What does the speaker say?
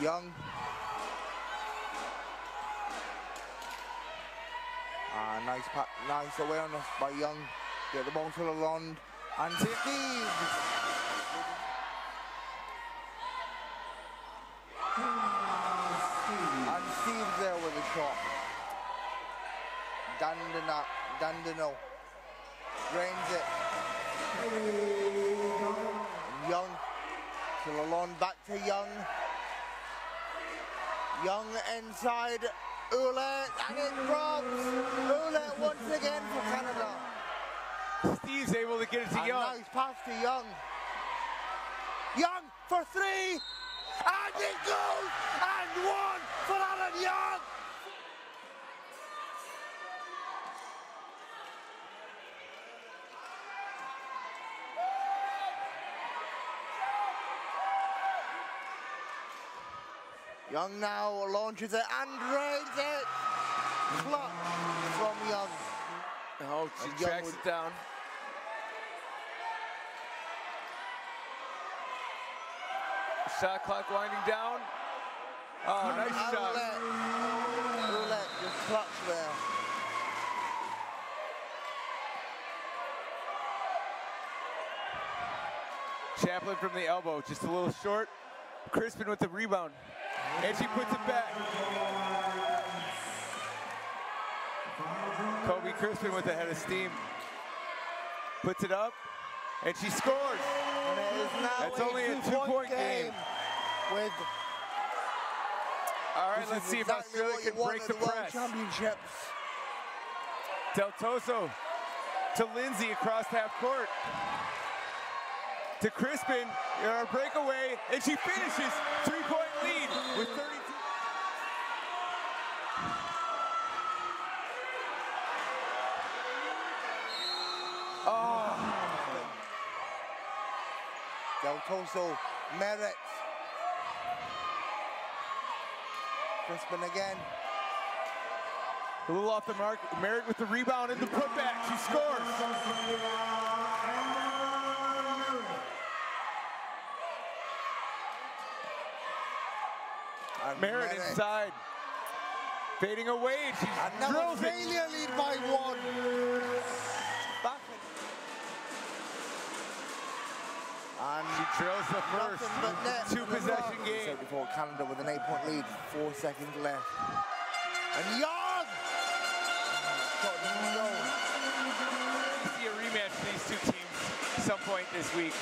Young. Ah, nice, pat, nice awareness by Young. Get the ball to Lalonde. And Steve. And Steve's there with a shot. Dandeneau, Dandeneau drains it. Young to Lalonde, back to Young. Young inside, Ouellet, and it drops. Ouellet once again for Canada. Steve's able to get it to and Young. Nice pass to Young. Young for three, and it goes, and one for Arinn Young. Young now launches it and drains it. Clutch from Young. Oh, she And tracks it down. Shot clock winding down. Oh, nice shot. Roulette. Roulette just clutch there. Chaplin from the elbow, just a little short. Crispin with the rebound. And she puts it back. Cobi Crispin with a head of steam. Puts it up, and she scores. And it is now That's a only a two-point game. With All right, let's see exactly if Australia can break the press. Championships. Del Toso to Lindsay across half court. To Crispin, our breakaway, and she finishes. Three-point lead with 32. Del Toso merits. Crispin again. A little off the mark. Merritt with the rebound and the putback. She scores. Merritt Merritt. inside. Fading away. She drills it. And She drills the first. nothing but net. Two possession front. game. So before Canada with an eight-point lead, four seconds left. And Young! Shot didn't. See a rematch for these two teams some point this week.